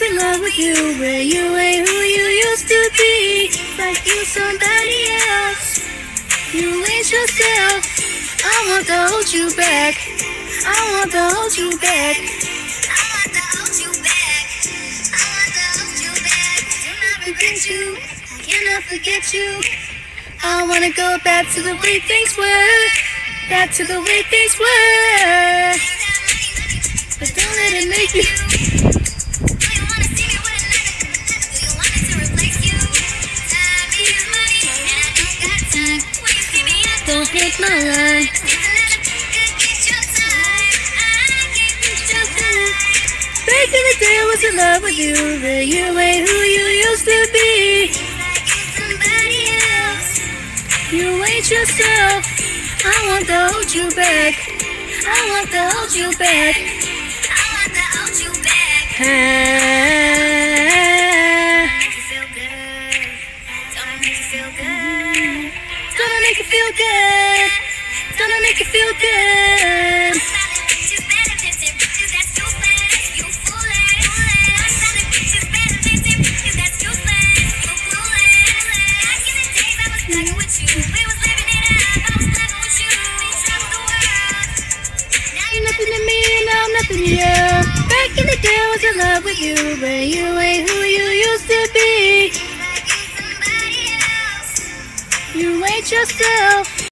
love with you, where you ain't who you used to be. Like you somebody else. You ain't yourself. I want to hold you back. I want to hold you back. I want to hold you back. I want to hold you back. Do not regret you. I cannot forget you. I wanna go back to the way things were. Back to the way things were. But don't let it make you. Hit my line. Back in the day, I was in love with you, but you ain't who you used to be. You ain't yourself. I want to hold you back. I want to hold you back. I want to hold you back. Make you feel good. Gonna make you feel good. Nothing to you. Back in the day, I was in love with you, but you ain't who You rate yourself.